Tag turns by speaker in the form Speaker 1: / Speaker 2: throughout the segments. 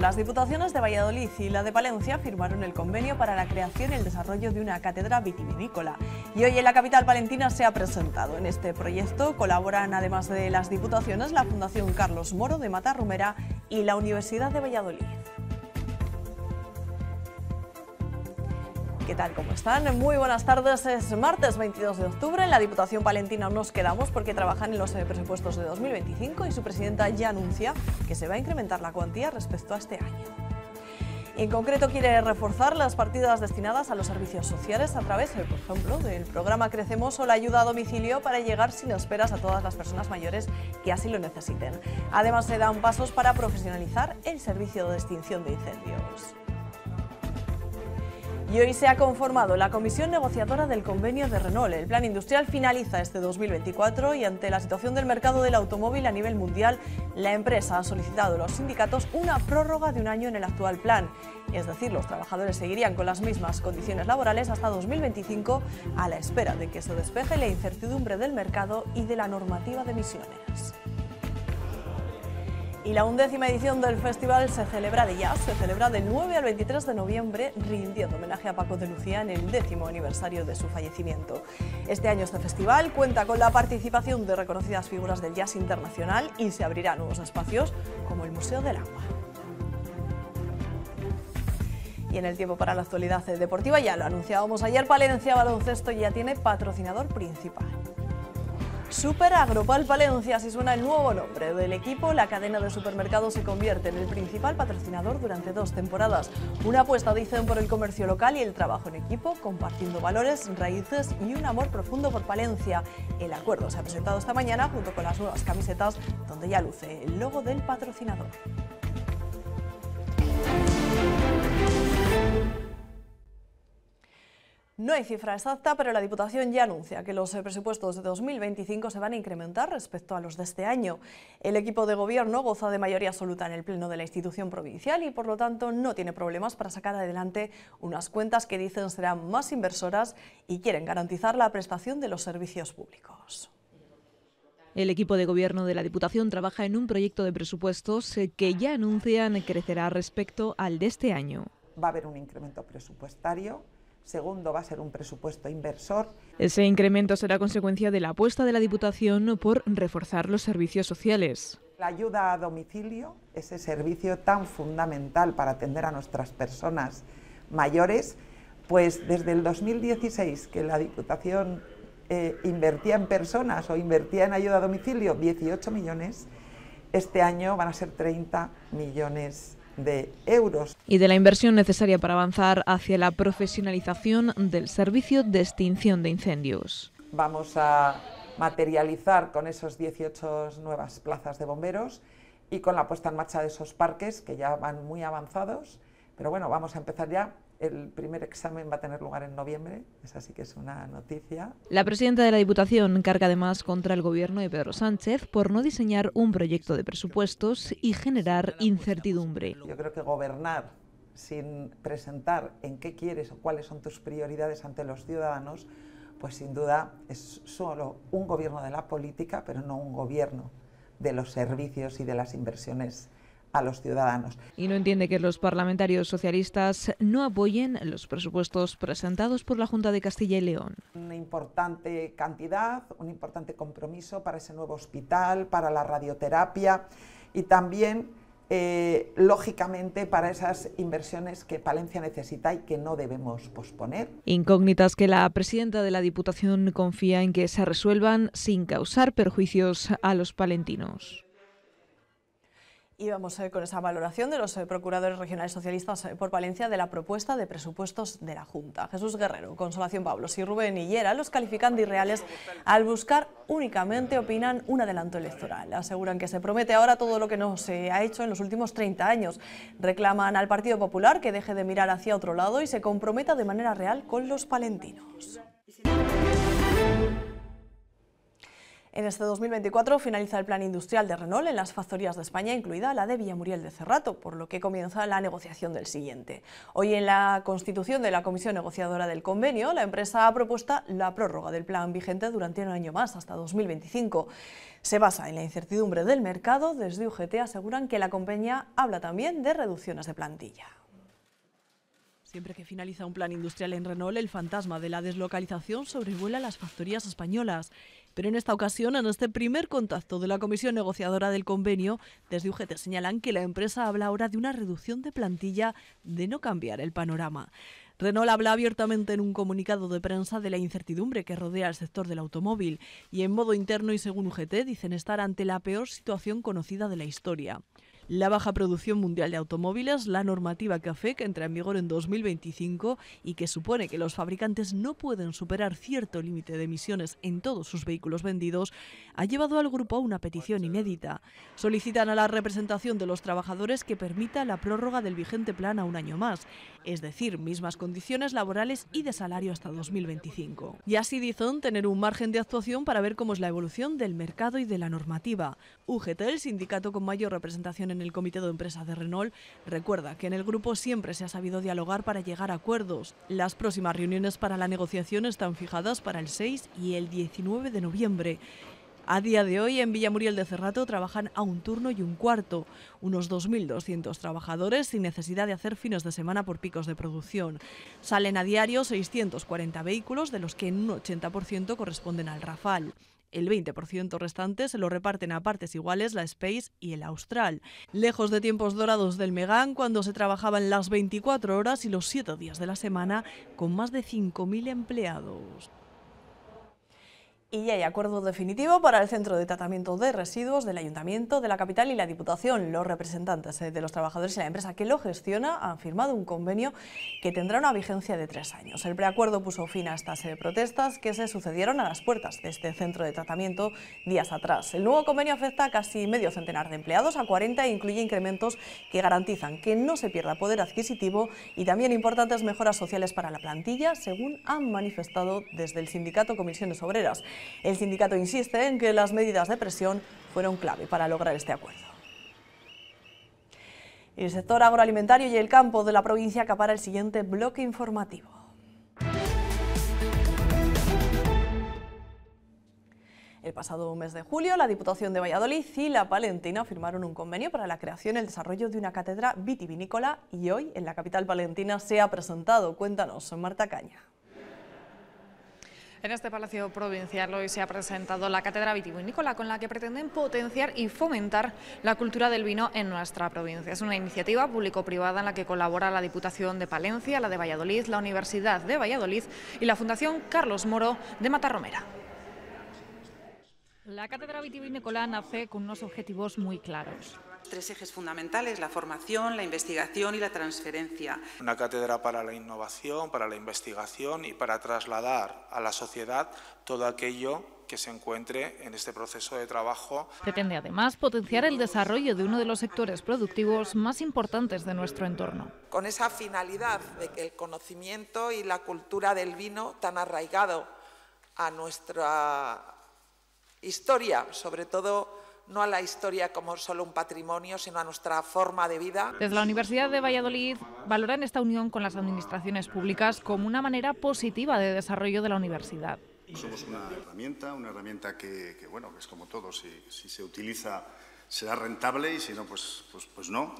Speaker 1: las diputaciones de Valladolid y la de Palencia firmaron el convenio para la creación y el desarrollo de una cátedra vitivinícola. Y hoy en la capital palentina se ha presentado. En este proyecto colaboran, además de las diputaciones, la Fundación Carlos Moro de Matarrumera y la Universidad de Valladolid. ¿Qué tal? ¿Cómo están? Muy buenas tardes. Es martes 22 de octubre. En la Diputación Palentina nos quedamos porque trabajan en los eh, presupuestos de 2025 y su presidenta ya anuncia que se va a incrementar la cuantía respecto a este año. En concreto quiere reforzar las partidas destinadas a los servicios sociales a través, eh, por ejemplo, del programa Crecemos o la ayuda a domicilio para llegar sin esperas a todas las personas mayores que así lo necesiten. Además se dan pasos para profesionalizar el servicio de extinción de incendios. Y hoy se ha conformado la comisión negociadora del convenio de Renault. El plan industrial finaliza este 2024 y ante la situación del mercado del automóvil a nivel mundial, la empresa ha solicitado a los sindicatos una prórroga de un año en el actual plan. Es decir, los trabajadores seguirían con las mismas condiciones laborales hasta 2025 a la espera de que se despeje la incertidumbre del mercado y de la normativa de emisiones. Y la undécima edición del festival se celebra de jazz, se celebra del 9 al 23 de noviembre, rindiendo homenaje a Paco de Lucía en el décimo aniversario de su fallecimiento. Este año este festival cuenta con la participación de reconocidas figuras del jazz internacional y se abrirá nuevos espacios como el Museo del Agua. Y en el tiempo para la actualidad deportiva, ya lo anunciábamos ayer, Palencia Baloncesto ya tiene patrocinador principal. Super Agropal Palencia, así suena el nuevo nombre del equipo. La cadena de supermercados se convierte en el principal patrocinador durante dos temporadas. Una apuesta, dicen, por el comercio local y el trabajo en equipo, compartiendo valores, raíces y un amor profundo por Palencia. El acuerdo se ha presentado esta mañana junto con las nuevas camisetas, donde ya luce el logo del patrocinador. No hay cifra exacta, pero la Diputación ya anuncia que los eh, presupuestos de 2025 se van a incrementar respecto a los de este año. El equipo de gobierno goza de mayoría absoluta en el pleno de la institución provincial y por lo tanto no tiene problemas para sacar adelante unas cuentas que dicen serán más inversoras y quieren garantizar la prestación de los servicios públicos.
Speaker 2: El equipo de gobierno de la Diputación trabaja en un proyecto de presupuestos eh, que ya anuncian crecerá respecto al de este año.
Speaker 3: Va a haber un incremento presupuestario Segundo, va a ser un presupuesto inversor.
Speaker 2: Ese incremento será consecuencia de la apuesta de la Diputación por reforzar los servicios sociales.
Speaker 3: La ayuda a domicilio, ese servicio tan fundamental para atender a nuestras personas mayores, pues desde el 2016 que la Diputación eh, invertía en personas o invertía en ayuda a domicilio 18 millones, este año van a ser 30 millones de euros.
Speaker 2: Y de la inversión necesaria para avanzar hacia la profesionalización del servicio de extinción de incendios.
Speaker 3: Vamos a materializar con esos 18 nuevas plazas de bomberos y con la puesta en marcha de esos parques que ya van muy avanzados, pero bueno, vamos a empezar ya el primer examen va a tener lugar en noviembre, esa sí que es una noticia.
Speaker 2: La presidenta de la Diputación carga además contra el gobierno de Pedro Sánchez por no diseñar un proyecto de presupuestos y generar incertidumbre.
Speaker 3: Yo creo que gobernar sin presentar en qué quieres o cuáles son tus prioridades ante los ciudadanos, pues sin duda es solo un gobierno de la política, pero no un gobierno de los servicios y de las inversiones a los ciudadanos.
Speaker 2: Y no entiende que los parlamentarios socialistas no apoyen los presupuestos presentados por la Junta de Castilla y León.
Speaker 3: Una importante cantidad, un importante compromiso para ese nuevo hospital, para la radioterapia y también eh, lógicamente para esas inversiones que Palencia necesita y que no debemos posponer.
Speaker 2: Incógnitas que la presidenta de la Diputación confía en que se resuelvan sin causar perjuicios a los palentinos.
Speaker 1: Y vamos con esa valoración de los eh, procuradores regionales socialistas eh, por Valencia de la propuesta de presupuestos de la Junta. Jesús Guerrero, Consolación Pablos y Rubén Hillera los califican de irreales al buscar únicamente, opinan, un adelanto electoral. Aseguran que se promete ahora todo lo que no se ha hecho en los últimos 30 años. Reclaman al Partido Popular que deje de mirar hacia otro lado y se comprometa de manera real con los palentinos. En este 2024 finaliza el plan industrial de Renault en las factorías de España, incluida la de Villamuriel de Cerrato, por lo que comienza la negociación del siguiente. Hoy en la constitución de la comisión negociadora del convenio, la empresa ha propuesto la prórroga del plan vigente durante un año más, hasta 2025. Se basa en la incertidumbre del mercado. Desde UGT aseguran que la compañía habla también de reducciones de plantilla.
Speaker 2: Siempre que finaliza un plan industrial en Renault, el fantasma de la deslocalización sobrevuela las factorías españolas. Pero en esta ocasión, en este primer contacto de la comisión negociadora del convenio, desde UGT señalan que la empresa habla ahora de una reducción de plantilla de no cambiar el panorama. Renault habla abiertamente en un comunicado de prensa de la incertidumbre que rodea al sector del automóvil y en modo interno y según UGT dicen estar ante la peor situación conocida de la historia la baja producción mundial de automóviles, la normativa CAFE que entra en vigor en 2025 y que supone que los fabricantes no pueden superar cierto límite de emisiones en todos sus vehículos vendidos, ha llevado al grupo a una petición inédita. Solicitan a la representación de los trabajadores que permita la prórroga del vigente plan a un año más, es decir, mismas condiciones laborales y de salario hasta 2025. Y así dicen tener un margen de actuación para ver cómo es la evolución del mercado y de la normativa. UGT, el sindicato con mayor representación en el comité de empresa de Renault, recuerda que en el grupo siempre se ha sabido dialogar para llegar a acuerdos. Las próximas reuniones para la negociación están fijadas para el 6 y el 19 de noviembre. A día de hoy en Villamuriel de Cerrato trabajan a un turno y un cuarto, unos 2.200 trabajadores sin necesidad de hacer fines de semana por picos de producción. Salen a diario 640 vehículos, de los que en un 80% corresponden al Rafal. El 20% restante se lo reparten a partes iguales la Space y el Austral, lejos de tiempos dorados del Megan cuando se trabajaban las 24 horas y los 7 días de la semana con más de 5.000 empleados.
Speaker 1: Y ya hay acuerdo definitivo para el centro de tratamiento de residuos del Ayuntamiento de la capital y la Diputación. Los representantes eh, de los trabajadores y la empresa que lo gestiona han firmado un convenio que tendrá una vigencia de tres años. El preacuerdo puso fin a estas eh, protestas que se sucedieron a las puertas de este centro de tratamiento días atrás. El nuevo convenio afecta a casi medio centenar de empleados, a 40 e incluye incrementos que garantizan que no se pierda poder adquisitivo y también importantes mejoras sociales para la plantilla, según han manifestado desde el sindicato Comisiones Obreras. El sindicato insiste en que las medidas de presión fueron clave para lograr este acuerdo. El sector agroalimentario y el campo de la provincia acapara el siguiente bloque informativo. El pasado mes de julio, la Diputación de Valladolid y la Palentina firmaron un convenio para la creación y el desarrollo de una cátedra vitivinícola y hoy en la capital palentina se ha presentado. Cuéntanos, Marta Caña.
Speaker 4: En este Palacio Provincial hoy se ha presentado la Cátedra Vitivinícola con la que pretenden potenciar y fomentar la cultura del vino en nuestra provincia. Es una iniciativa público-privada en la que colabora la Diputación de Palencia, la de Valladolid, la Universidad de Valladolid y la Fundación Carlos Moro de Matarromera. La Cátedra Vitivinícola nace con unos objetivos muy claros
Speaker 5: tres ejes fundamentales, la formación, la investigación y la transferencia.
Speaker 6: Una cátedra para la innovación, para la investigación y para trasladar a la sociedad todo aquello que se encuentre en este proceso de trabajo.
Speaker 4: Pretende además potenciar el desarrollo de uno de los sectores productivos más importantes de nuestro entorno.
Speaker 3: Con esa finalidad de que el conocimiento y la cultura del vino tan arraigado a nuestra historia, sobre todo no a la historia como solo un patrimonio, sino a nuestra forma de vida.
Speaker 4: Desde la Universidad de Valladolid valoran esta unión con las administraciones públicas como una manera positiva de desarrollo de la universidad.
Speaker 7: Somos una herramienta, una herramienta que, bueno, es como todo, si, se utiliza será rentable y si no, pues, pues, pues, no.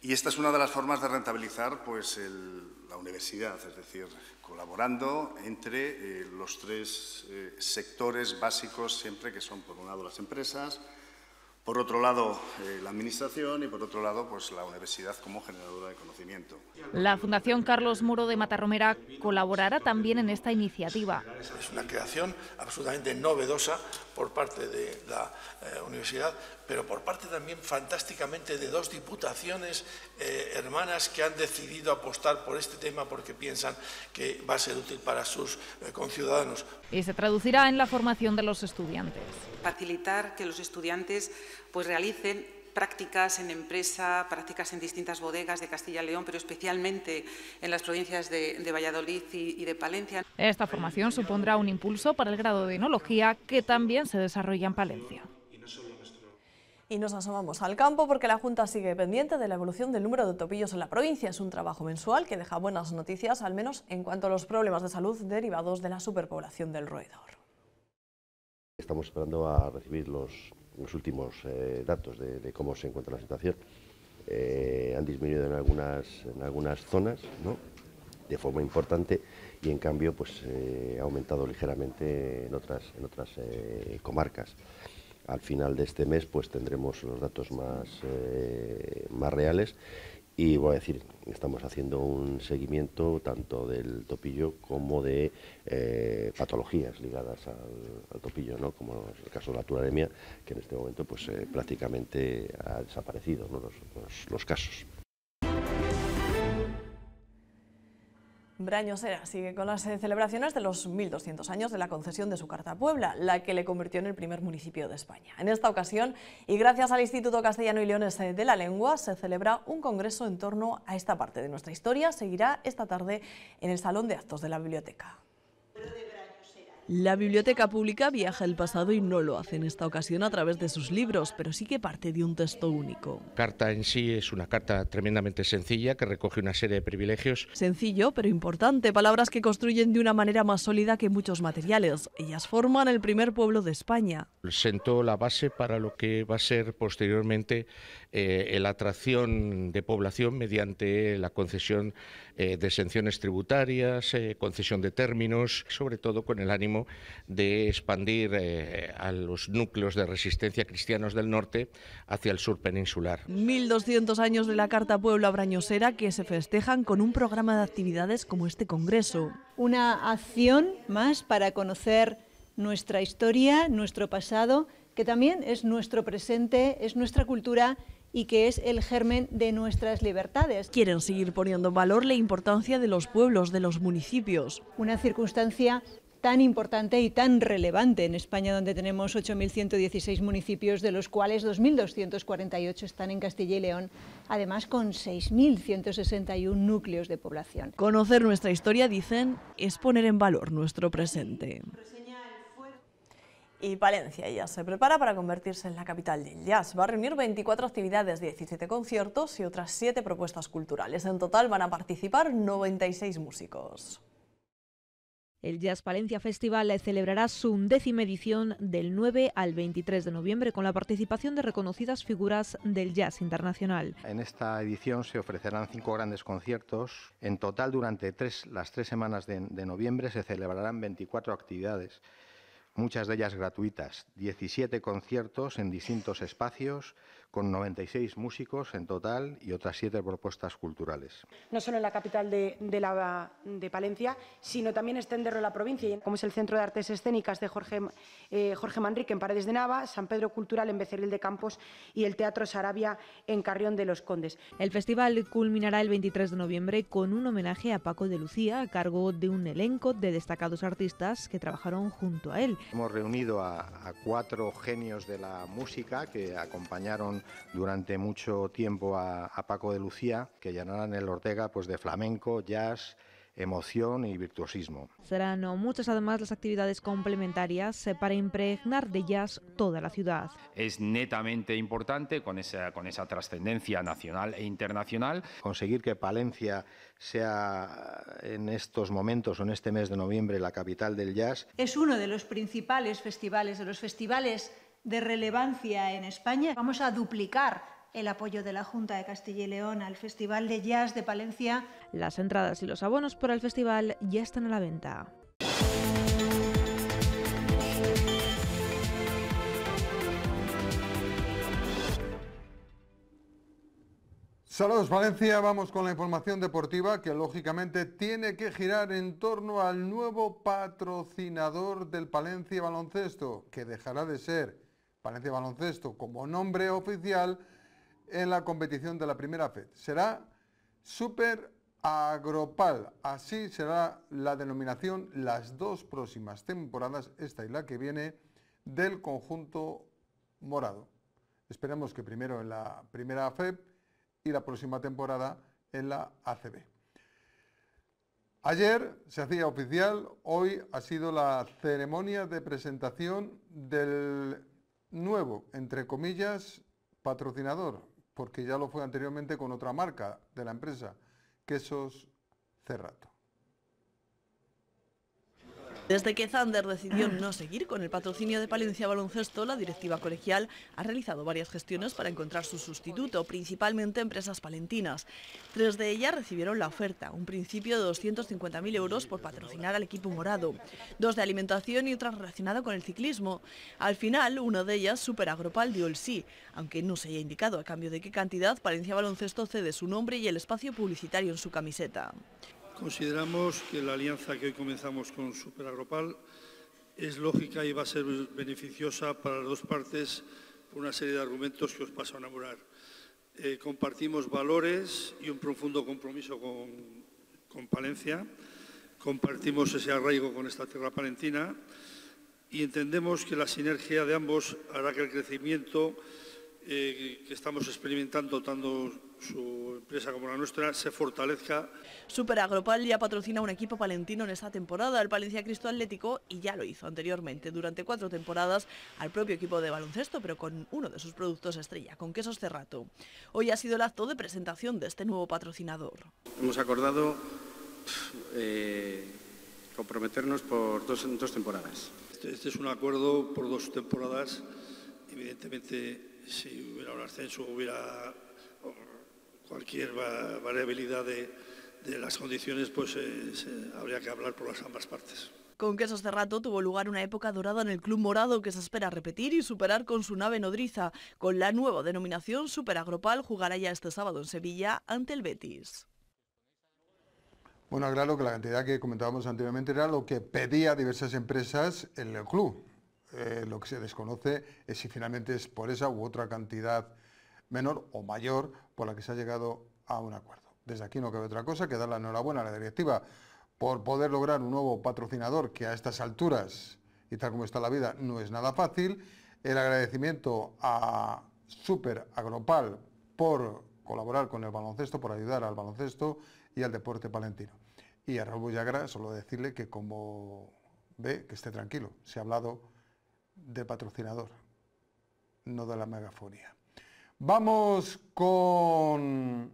Speaker 7: Y esta es una de las formas de rentabilizar pues, la universidad, es decir, colaborando entre eh, los tres eh, sectores básicos siempre, que son por un lado las empresas, por otro lado, eh, la Administración y por otro lado, pues la universidad como generadora de conocimiento.
Speaker 4: La Fundación Carlos Muro de Matarromera colaborará también en esta iniciativa.
Speaker 8: Es una creación absolutamente novedosa por parte de la eh, universidad, pero por parte también fantásticamente de dos diputaciones eh, hermanas que han decidido apostar por este tema porque piensan que va a ser útil para sus conciudadanos.
Speaker 4: Y se traducirá en la formación de los estudiantes.
Speaker 5: Facilitar que los estudiantes pues, realicen prácticas en empresa, prácticas en distintas bodegas de Castilla y León, pero especialmente en las provincias de, Valladolid y, de Palencia.
Speaker 4: Esta formación supondrá un impulso para el grado de enología que también se desarrolla en Palencia.
Speaker 1: Y nos asomamos al campo porque la Junta sigue pendiente de la evolución del número de topillos en la provincia. Es un trabajo mensual que deja buenas noticias, al menos en cuanto a los problemas de salud derivados de la superpoblación del roedor.
Speaker 9: Estamos esperando a recibir los, últimos eh, datos de, cómo se encuentra la situación. Eh, han disminuido en algunas, en algunas zonas, ¿no? de forma importante, y en cambio pues, eh, ha aumentado ligeramente en otras, en otras comarcas al final de este mes pues tendremos los datos más, eh, más reales y voy a decir, estamos haciendo un seguimiento tanto del topillo como de eh, patologías ligadas al, topillo, ¿no? como el caso de la tularemia, que en este momento pues eh, prácticamente ha desaparecido los casos.
Speaker 1: Brañosera sigue con las eh, celebraciones de los 1.200 años de la concesión de su Carta Puebla, la que le convirtió en el primer municipio de España. En esta ocasión, y gracias al Instituto Castellano y Leones eh, de la Lengua, se celebra un congreso en torno a esta parte de nuestra historia. Seguirá esta tarde en el Salón de Actos de la Biblioteca.
Speaker 2: La Biblioteca Pública viaja el pasado y no lo hace en esta ocasión a través de sus libros, pero sí que parte de un texto único.
Speaker 10: Carta en sí es una carta tremendamente sencilla que recoge una serie de privilegios.
Speaker 2: Sencillo, pero importante, palabras que construyen de una manera más sólida que muchos materiales. Ellas forman el primer pueblo de España.
Speaker 10: Sentó la base para lo que va a ser posteriormente eh, la atracción de población mediante la concesión eh, de exenciones tributarias, eh, concesión de términos, sobre todo con el ánimo de expandir eh, a los núcleos de resistencia cristianos del norte hacia el sur peninsular.
Speaker 2: 1.200 años de la Carta Puebla Brañosera que se festejan con un programa de actividades como este congreso.
Speaker 11: Una acción más para conocer nuestra historia, nuestro pasado, que también es nuestro presente, es nuestra cultura y que es el germen de nuestras libertades.
Speaker 2: Quieren seguir poniendo en valor la importancia de los pueblos, de los municipios.
Speaker 11: Una circunstancia tan importante y tan relevante en España, donde tenemos 8.116 municipios, de los cuales 2.248 están en Castilla y León, además con 6.161 núcleos de población.
Speaker 2: Conocer nuestra historia, dicen, es poner en valor nuestro presente
Speaker 1: y Palencia ya se prepara para convertirse en la capital del jazz. Va a reunir 24 actividades, 17 conciertos y otras 7 propuestas culturales. En total van a participar 96 músicos.
Speaker 12: El Jazz Palencia Festival celebrará su undécima edición del 9 al 23 de noviembre con la participación de reconocidas figuras del jazz internacional.
Speaker 13: En esta edición se ofrecerán cinco grandes conciertos. En total, durante las tres semanas de, de noviembre se celebrarán 24 actividades muchas de ellas gratuitas, 17 conciertos en distintos espacios, con 96 músicos en total y otras siete propuestas culturales.
Speaker 14: No solo en la capital de, de, Palencia, sino también extenderlo a la provincia, como es el Centro de Artes Escénicas de Jorge, eh, Jorge Manrique en Paredes de Nava, San Pedro Cultural en Becerril de Campos y el Teatro Sarabia en Carrión de los Condes.
Speaker 12: El festival culminará el 23 de noviembre con un homenaje a Paco de Lucía a cargo de un elenco de destacados artistas que trabajaron junto a él.
Speaker 13: Hemos reunido a, a cuatro genios de la música que acompañaron durante mucho tiempo a, Paco de Lucía, que llenarán el Ortega pues, de flamenco, jazz, emoción y virtuosismo.
Speaker 12: Serán muchas además las actividades complementarias eh, para impregnar de jazz toda la ciudad.
Speaker 15: Es netamente importante con esa, con esa trascendencia nacional e internacional.
Speaker 13: Conseguir que Palencia sea en estos momentos o en este mes de noviembre la capital del jazz.
Speaker 11: Es uno de los principales festivales, de los festivales de relevancia en España. Vamos a duplicar el apoyo de la Junta de Castilla y León al Festival de Jazz de Palencia.
Speaker 12: Las entradas y los abonos para el festival ya están a la venta.
Speaker 16: Saludos Valencia, vamos con la información deportiva que lógicamente tiene que girar en torno al nuevo patrocinador del Palencia Baloncesto, que dejará de ser Palencia Baloncesto como nombre oficial en la competición de la primera FED. Será Super Agropal, así será la denominación las dos próximas temporadas, esta y la que viene, del conjunto morado. Esperemos que primero en la primera FEP y la próxima temporada en la ACB. Ayer se hacía oficial, hoy ha sido la ceremonia de presentación del nuevo, entre comillas, patrocinador, porque ya lo fue anteriormente con otra marca de la empresa, Quesos Cerrato.
Speaker 1: Desde que Zander decidió no seguir con el patrocinio de Palencia Baloncesto, la directiva colegial ha realizado varias gestiones para encontrar su sustituto, principalmente empresas palentinas. Tres de ellas recibieron la oferta, un principio de 250.000 euros por patrocinar al equipo morado, dos de alimentación y otra relacionada con el ciclismo. Al final, una de ellas, Super Agropal, dio el sí, aunque no se haya indicado a cambio de qué cantidad, Palencia Baloncesto cede su nombre y el espacio publicitario en su camiseta.
Speaker 17: Consideramos que la alianza que hoy comenzamos con Superagropal es lógica y va a ser beneficiosa para las dos partes por una serie de argumentos que os paso a enamorar. Eh, compartimos valores y un profundo compromiso con, con Palencia, compartimos ese arraigo con esta tierra palentina y entendemos que la sinergia de ambos hará que el crecimiento eh, que estamos experimentando tanto su empresa como la nuestra se fortalezca.
Speaker 1: Super Agropal ya patrocina un equipo palentino en esta temporada, el Palencia Cristo Atlético, y ya lo hizo anteriormente durante cuatro temporadas al propio equipo de baloncesto, pero con uno de sus productos estrella, con quesos Cerrato. Hoy ha sido el acto de presentación de este nuevo patrocinador.
Speaker 18: Hemos acordado eh, comprometernos por dos, dos temporadas.
Speaker 17: Este, este es un acuerdo por dos temporadas, evidentemente si hubiera un ascenso, hubiera cualquier variabilidad de, las condiciones, pues eh, habría que hablar por las ambas partes.
Speaker 1: Con Quesos Cerrato tuvo lugar una época dorada en el Club Morado que se espera repetir y superar con su nave nodriza. Con la nueva denominación Super Agropal jugará ya este sábado en Sevilla ante el Betis.
Speaker 16: Bueno, claro que la cantidad que comentábamos anteriormente era lo que pedía diversas empresas en el club. Eh, lo que se desconoce es si finalmente es por esa u otra cantidad menor o mayor por la que se ha llegado a un acuerdo. Desde aquí no cabe otra cosa que dar la enhorabuena a la directiva por poder lograr un nuevo patrocinador que a estas alturas y tal como está la vida no es nada fácil. El agradecimiento a Super Agropal por colaborar con el baloncesto, por ayudar al baloncesto y al deporte palentino. Y a Raúl Bullagra solo decirle que como ve, que esté tranquilo. Se ha hablado de patrocinador, no de la megafonía. Vamos con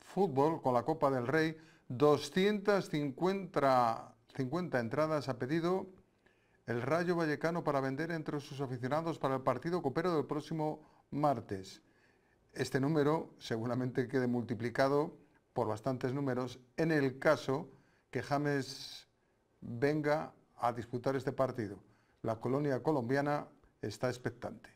Speaker 16: fútbol, con la Copa del Rey. 250 50 entradas ha pedido el Rayo Vallecano para vender entre sus aficionados para el partido copero del próximo martes. Este número seguramente quede multiplicado por bastantes números en el caso que James venga a disputar este partido. La colonia colombiana está expectante.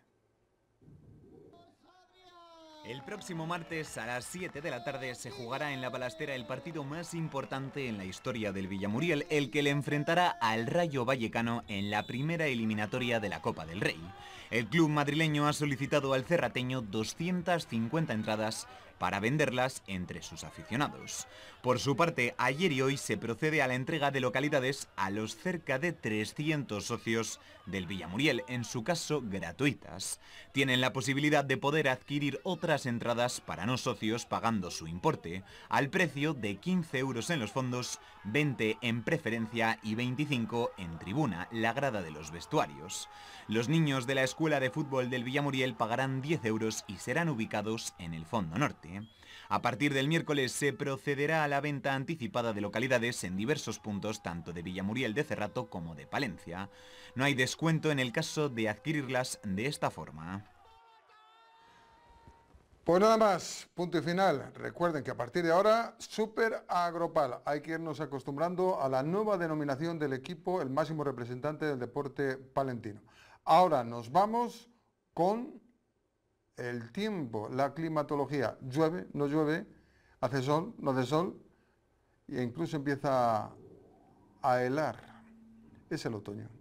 Speaker 19: El próximo martes a las 7 de la tarde se jugará en la balastera el partido más importante en la historia del Villamuriel, el que le enfrentará al Rayo Vallecano en la primera eliminatoria de la Copa del Rey. El club madrileño ha solicitado al cerrateño 250 entradas para venderlas entre sus aficionados. Por su parte, ayer y hoy se procede a la entrega de localidades a los cerca de 300 socios del Villamuriel, en su caso gratuitas. Tienen la posibilidad de poder adquirir otras entradas para no socios pagando su importe, al precio de 15 euros en los fondos, 20 en preferencia y 25 en tribuna, la grada de los vestuarios. Los niños de la Escuela de Fútbol del Villamuriel pagarán 10 euros y serán ubicados en el fondo norte. A partir del miércoles se procederá a la venta anticipada de localidades en diversos puntos tanto de Villamuriel de Cerrato como de Palencia. No hay descuento en el caso de adquirirlas de esta forma.
Speaker 16: Pues nada más, punto y final. Recuerden que a partir de ahora, Super Agropal. Hay que irnos acostumbrando a la nueva denominación del equipo, el máximo representante del deporte palentino. Ahora nos vamos con el tiempo, la climatología. Llueve, no llueve, hace sol, no hace sol, e incluso empieza a helar. Es el otoño.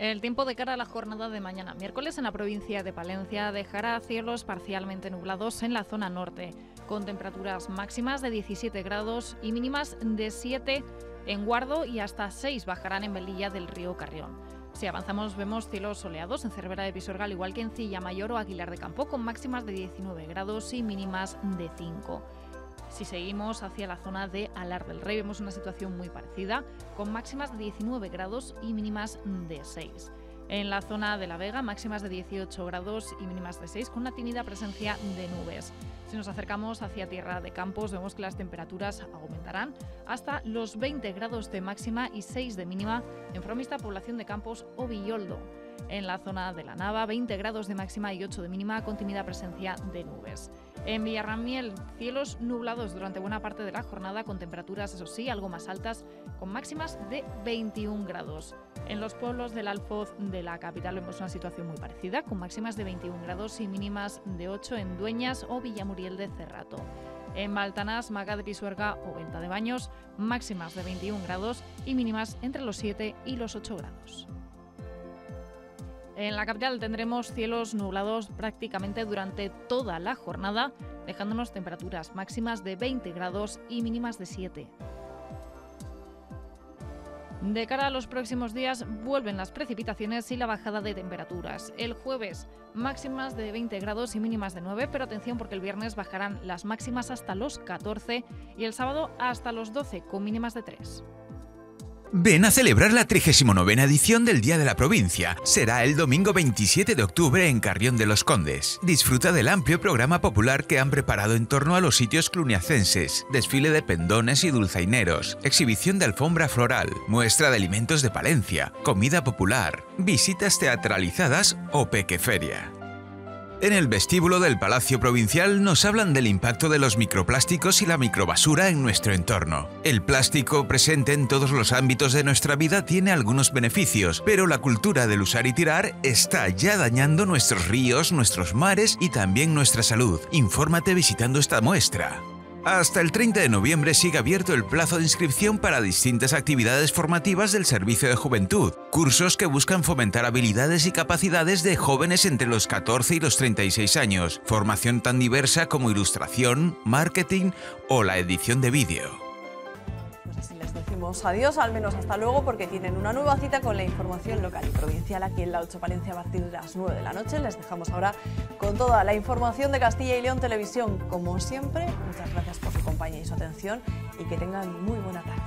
Speaker 4: El tiempo de cara a la jornada de mañana miércoles en la provincia de Palencia dejará cielos parcialmente nublados en la zona norte, con temperaturas máximas de 17 grados y mínimas de 7 en Guardo y hasta 6 bajarán en Velilla del río Carrión. Si avanzamos vemos cielos soleados en Cervera de Pisuerga, al igual que en Cilla Mayor o Aguilar de Campo, con máximas de 19 grados y mínimas de 5. Si seguimos hacia la zona de Alar del Rey, vemos una situación muy parecida, con máximas de 19 grados y mínimas de 6. En la zona de La Vega, máximas de 18 grados y mínimas de 6, con una tímida presencia de nubes. Si nos acercamos hacia Tierra de Campos, vemos que las temperaturas aumentarán hasta los 20 grados de máxima y 6 de mínima en Fromista, Población de Campos o Villoldo. En la zona de la Nava, 20 grados de máxima y 8 de mínima, con tímida presencia de nubes. En Villarramiel, cielos nublados durante buena parte de la jornada, con temperaturas, eso sí, algo más altas, con máximas de 21 grados. En los pueblos del Alfoz de la capital vemos una situación muy parecida, con máximas de 21 grados y mínimas de 8 en Dueñas o Villamuriel de Cerrato. En Baltanás, Maga de Pisuerga o Venta de Baños, máximas de 21 grados y mínimas entre los 7 y los 8 grados. En la capital tendremos cielos nublados prácticamente durante toda la jornada, dejándonos temperaturas máximas de 20 grados y mínimas de 7. De cara a los próximos días vuelven las precipitaciones y la bajada de temperaturas. El jueves máximas de 20 grados y mínimas de 9, pero atención porque el viernes bajarán las máximas hasta los 14 y el sábado hasta los 12 con mínimas de 3.
Speaker 20: Ven a celebrar la 39 edición del Día de la Provincia. Será el domingo 27 de octubre en Carrión de los Condes. Disfruta del amplio programa popular que han preparado en torno a los sitios cluniacenses, desfile de pendones y dulzaineros, exhibición de alfombra floral, muestra de alimentos de Palencia, comida popular, visitas teatralizadas o pequeferia. En el vestíbulo del Palacio Provincial nos hablan del impacto de los microplásticos y la microbasura en nuestro entorno. El plástico presente en todos los ámbitos de nuestra vida tiene algunos beneficios, pero la cultura del usar y tirar está ya dañando nuestros ríos, nuestros mares y también nuestra salud. Infórmate visitando esta muestra. Hasta el 30 de noviembre sigue abierto el plazo de inscripción para distintas actividades formativas del Servicio de Juventud, cursos que buscan fomentar habilidades y capacidades de jóvenes entre los 14 y los 36 años, formación tan diversa como ilustración, marketing o la edición de vídeo
Speaker 1: adiós, al menos hasta luego, porque tienen una nueva cita con la información local y provincial aquí en la 8 Palencia a partir de las 9 de la noche. Les dejamos ahora con toda la información de Castilla y León Televisión. Como siempre, muchas gracias por su compañía y su atención y que tengan muy buena tarde.